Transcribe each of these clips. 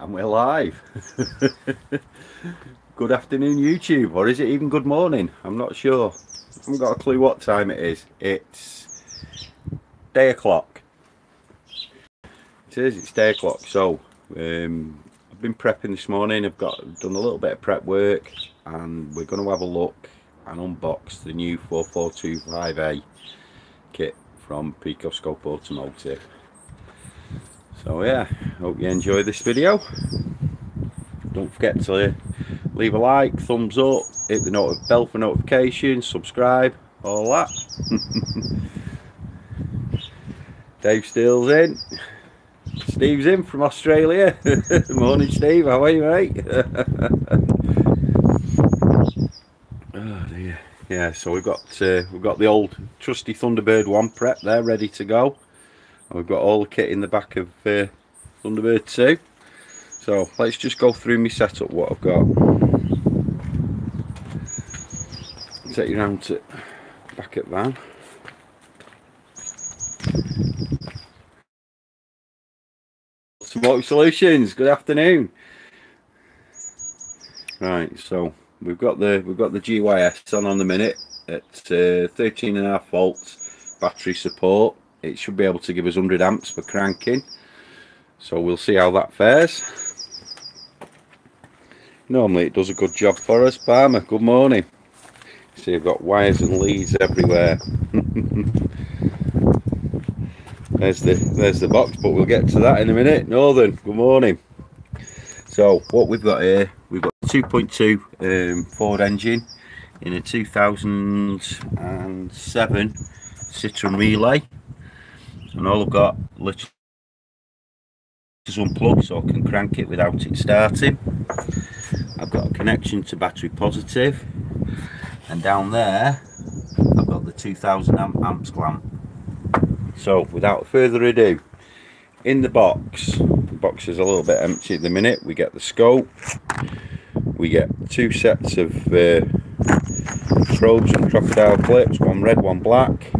and we're live. good afternoon, YouTube, or is it even good morning? I'm not sure. I haven't got a clue what time it is. It's day o'clock. It is, it's day o'clock. So, um, I've been prepping this morning. I've got done a little bit of prep work, and we're going to have a look and unbox the new 4425A kit from Picoscope Automotive. So yeah, hope you enjoy this video. Don't forget to leave a like, thumbs up, hit the bell for notifications, subscribe, all that. Dave Steele's in. Steve's in from Australia. Morning Steve, how are you mate? oh dear. Yeah, so we've got uh, we've got the old trusty Thunderbird one prep there ready to go. We've got all the kit in the back of uh, Thunderbird 2. So let's just go through my setup, what I've got. Take you around to back at van. Automotive Solutions, good afternoon. Right, so we've got the we've got the GYS on on the minute at uh, 13 and a half volts battery support it should be able to give us 100 amps for cranking. So we'll see how that fares. Normally it does a good job for us Barmer good morning. See I've got wires and leads everywhere. There's the there's the box but we'll get to that in a minute. Northern good morning. So what we've got here we've got 2.2 um, Ford engine in a 2007 Citroen Relay and all I've got literally is unplugged so I can crank it without it starting. I've got a connection to battery positive. And down there I've got the 2000 amp amps clamp. So without further ado in the box the box is a little bit empty at the minute. We get the scope. We get two sets of uh, probes and crocodile clips one red one black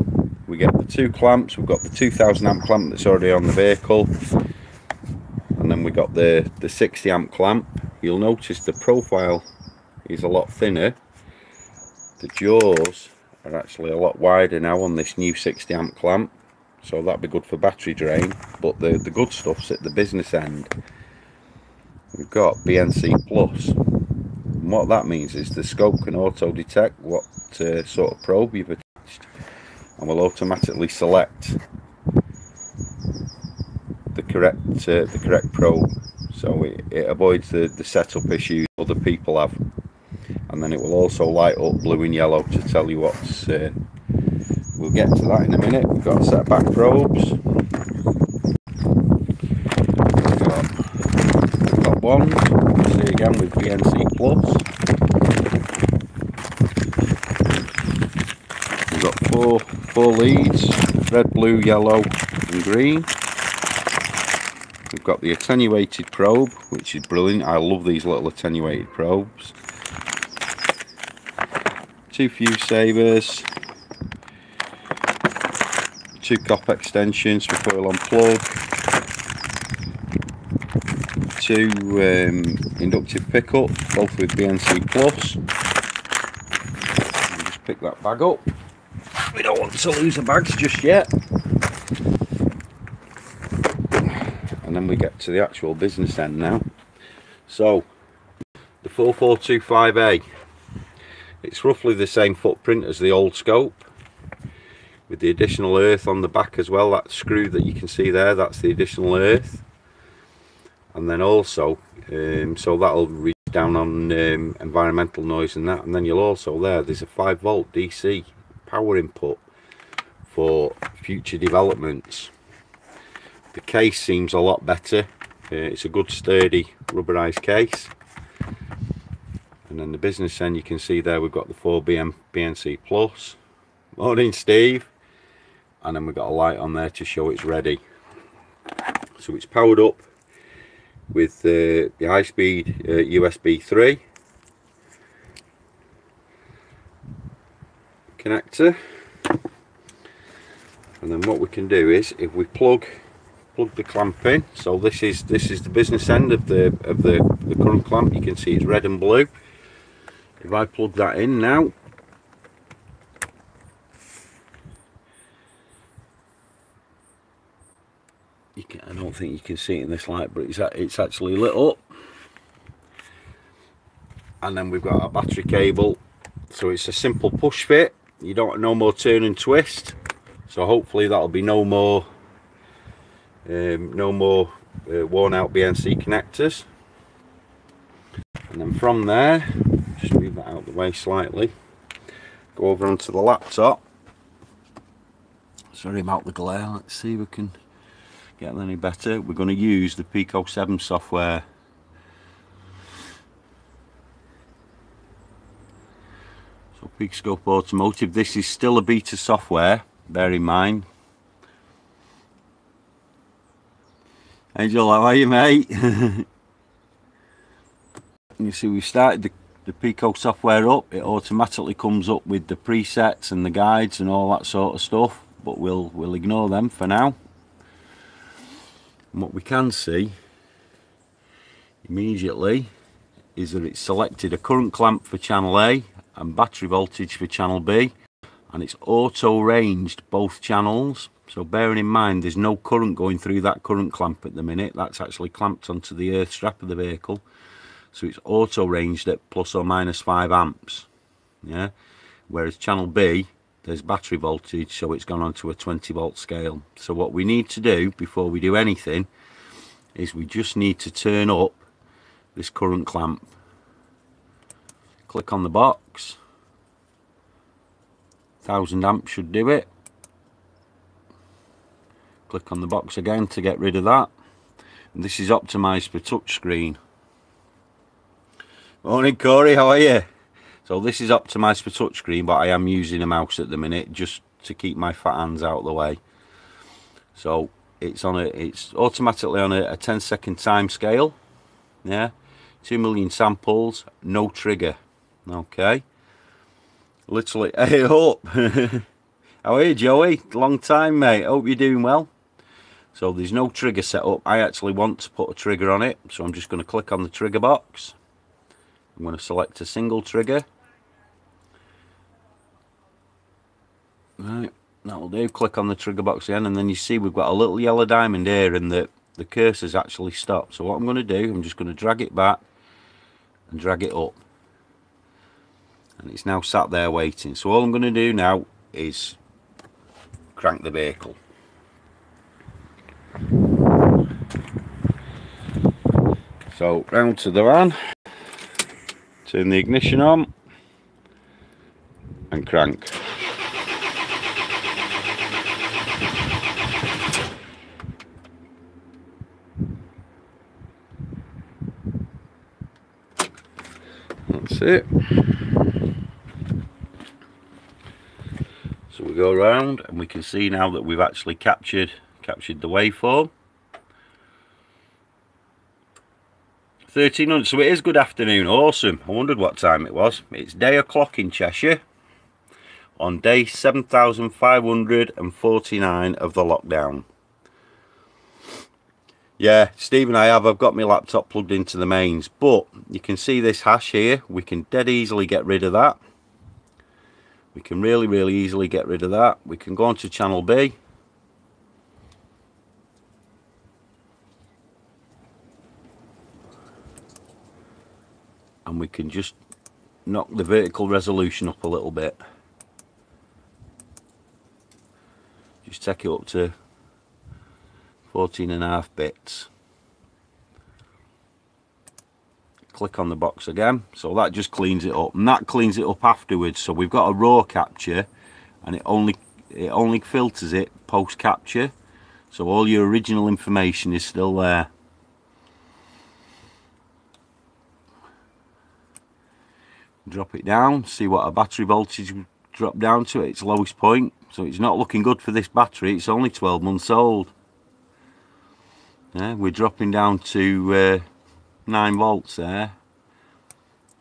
we get the two clamps we've got the 2000 amp clamp that's already on the vehicle. And then we got the the 60 amp clamp. You'll notice the profile is a lot thinner. The jaws are actually a lot wider now on this new 60 amp clamp. So that'd be good for battery drain but the the good stuff's at the business end. We've got BNC plus. And what that means is the scope can auto detect what uh, sort of probe you've and will automatically select the correct uh, the correct probe so it, it avoids the, the setup issues other people have. And then it will also light up blue and yellow to tell you what's uh, we'll get to that in a minute. We've got set back probes. We've got, we've got one see again with BNC plus. We've got four, four leads, red, blue, yellow and green. We've got the attenuated probe, which is brilliant. I love these little attenuated probes. Two fuse savers. Two cop extensions for coil on plug. Two um, inductive pickup, both with BNC plus. Just pick that bag up we don't want to lose the bags just yet. And then we get to the actual business end now. So the 4425A it's roughly the same footprint as the old scope with the additional earth on the back as well that screw that you can see there that's the additional earth. And then also um, so that'll reach down on um, environmental noise and that and then you'll also there there's a 5 volt DC power input for future developments. The case seems a lot better. Uh, it's a good sturdy rubberized case. And then the business end you can see there we've got the 4BM BNC Plus. Morning Steve. And then we've got a light on there to show it's ready. So it's powered up with uh, the high speed uh, USB 3 connector. And then what we can do is if we plug plug the clamp in so this is this is the business end of the of the, the current clamp. You can see it's red and blue. If I plug that in now you can, I don't think you can see it in this light but it's, it's actually lit up. And then we've got our battery cable so it's a simple push fit you don't no more turn and twist. So hopefully that'll be no more um, no more uh, worn out BNC connectors. And then from there just move that out the way slightly. Go over onto the laptop. Sorry about the glare. Let's see if we can get any better. We're going to use the Pico 7 software so Picoscope Automotive. This is still a beta software. Bear in mind. Angel how are you mate? You see we started the, the Pico software up. It automatically comes up with the presets and the guides and all that sort of stuff but we'll we'll ignore them for now. And what we can see immediately is that it's selected a current clamp for channel A and battery voltage for channel B and it's auto ranged both channels. So bearing in mind there's no current going through that current clamp at the minute. That's actually clamped onto the earth strap of the vehicle. So it's auto ranged at plus or minus 5 amps yeah? Whereas channel B there's battery voltage so it's gone onto a 20 volt scale. So what we need to do before we do anything is we just need to turn up this current clamp click on the box. 1000 amps should do it. Click on the box again to get rid of that. And this is optimized for touchscreen. Morning Corey how are you? So this is optimized for touchscreen but I am using a mouse at the minute just to keep my fat hands out of the way. So it's on a it's automatically on a, a 10 second time scale. Yeah? 2 million samples no trigger okay. Literally hey up. How are you Joey? Long time mate. Hope you're doing well. So there's no trigger set up. I actually want to put a trigger on it so I'm just going to click on the trigger box. I'm going to select a single trigger. Right, that'll do. Click on the trigger box again, and then you see we've got a little yellow diamond here, and the, the cursor's actually stopped. So what I'm going to do, I'm just going to drag it back and drag it up. And it's now sat there waiting. So all I'm going to do now is crank the vehicle. So round to the van, turn the ignition on and crank. That's it. So we go around and we can see now that we've actually captured captured the waveform. 1300 so it is good afternoon. Awesome. I wondered what time it was. It's day o'clock in cheshire. On day 7549 of the lockdown yeah, Stephen, I have. I've got my laptop plugged into the mains, but you can see this hash here. We can dead easily get rid of that. We can really, really easily get rid of that. We can go on to channel B. And we can just knock the vertical resolution up a little bit. Just take it up to 14 and a half bits. Click on the box again so that just cleans it up and that cleans it up afterwards. So we've got a raw capture and it only it only filters it post capture. So all your original information is still there. Drop it down see what our battery voltage drop down to its lowest point. So it's not looking good for this battery it's only 12 months old yeah, we're dropping down to uh, 9 volts there.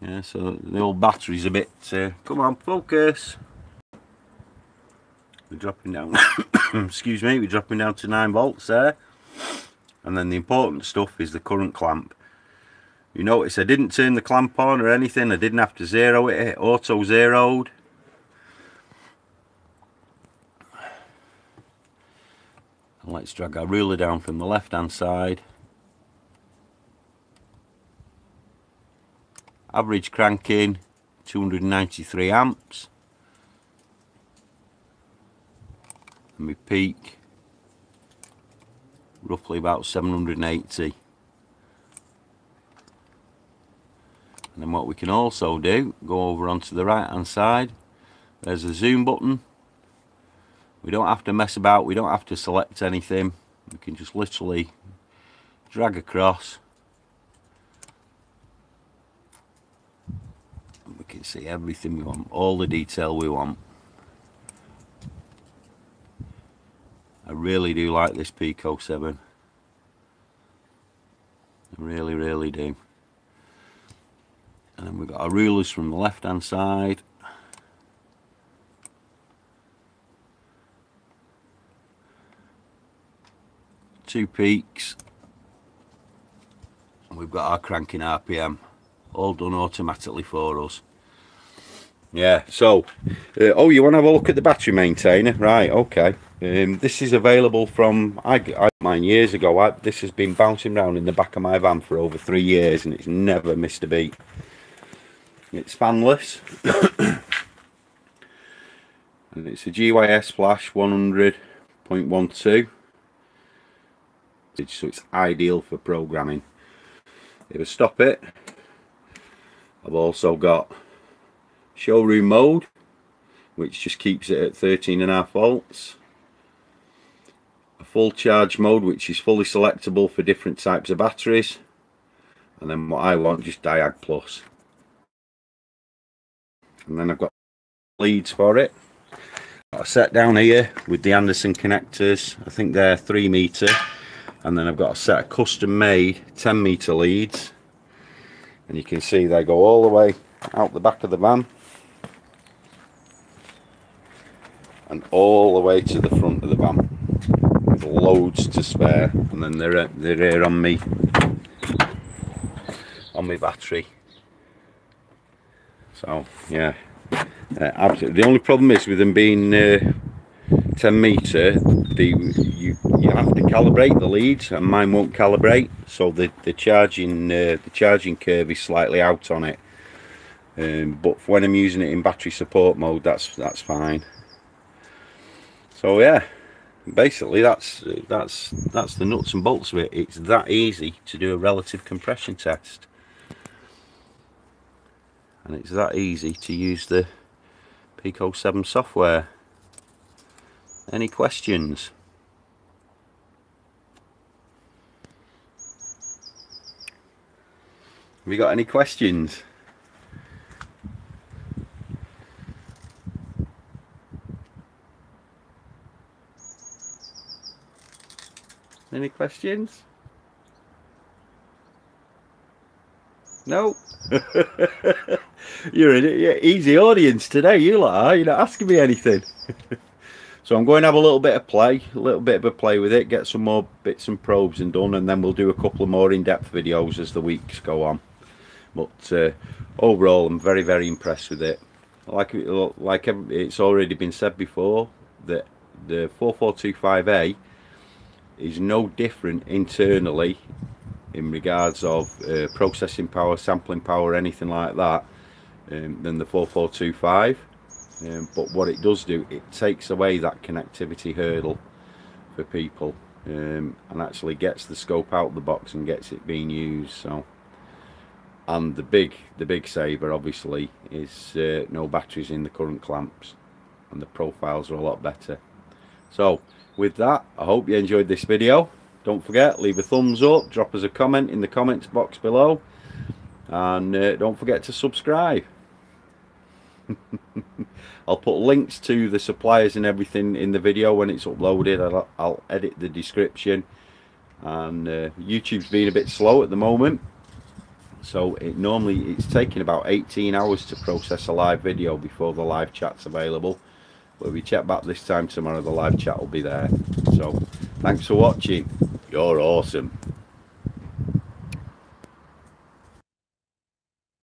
Yeah so the old battery's a bit uh, come on focus. We're dropping down excuse me we're dropping down to 9 volts there. And then the important stuff is the current clamp. You notice I didn't turn the clamp on or anything I didn't have to zero it, it auto zeroed and let's drag our ruler down from the left hand side. Average cranking 293 amps. And we peak roughly about 780 and then what we can also do go over onto the right hand side. There's a zoom button we don't have to mess about we don't have to select anything. We can just literally drag across. We can see everything we want all the detail we want. I really do like this Pico 7 I really really do. And then we've got our rulers from the left hand side two peaks. And we've got our cranking RPM all done automatically for us. Yeah so uh, oh you want to have a look at the battery maintainer? Right okay. Um, this is available from I, I mine years ago. I, this has been bouncing around in the back of my van for over three years and it's never missed a beat. It's fanless. And it's a GYS flash 100.12 so it's ideal for programming. If I stop it I've also got showroom mode which just keeps it at 13 and a half volts. A full charge mode which is fully selectable for different types of batteries. And then what I want just diag Plus. and then I've got leads for it. I set down here with the Anderson connectors. I think they're three meter and then I've got a set of custom made 10 meter leads. And you can see they go all the way out the back of the van. And all the way to the front of the van. With loads to spare. And then they're they're here on me on my battery. So yeah. Uh, absolutely the only problem is with them being uh, 10 meter the you you have to calibrate the leads and mine won't calibrate so the the charging uh, the charging curve is slightly out on it. Um, but when I'm using it in battery support mode that's that's fine. So yeah basically that's that's that's the nuts and bolts of it. It's that easy to do a relative compression test. And it's that easy to use the Pico 7 software. Any questions? Have you got any questions? Any questions? No. You're an easy audience today, you lot are. You're not asking me anything. So I'm going to have a little bit of play, a little bit of a play with it, get some more bits and probes and done, and then we'll do a couple of more in-depth videos as the weeks go on. But uh, overall, I'm very, very impressed with it. Like, like it's already been said before, that the 4425A is no different internally in regards of uh, processing power, sampling power, anything like that, um, than the 4425 um, but what it does do it takes away that connectivity hurdle for people um, and actually gets the scope out of the box and gets it being used so and the big the big saver obviously is uh, no batteries in the current clamps and the profiles are a lot better so with that I hope you enjoyed this video don't forget leave a thumbs up drop us a comment in the comments box below and uh, don't forget to subscribe I'll put links to the suppliers and everything in the video when it's uploaded. I'll, I'll edit the description. And uh, YouTube's been a bit slow at the moment. So it normally it's taking about 18 hours to process a live video before the live chat's available. But we chat back this time tomorrow, the live chat will be there. So thanks for watching. You're awesome.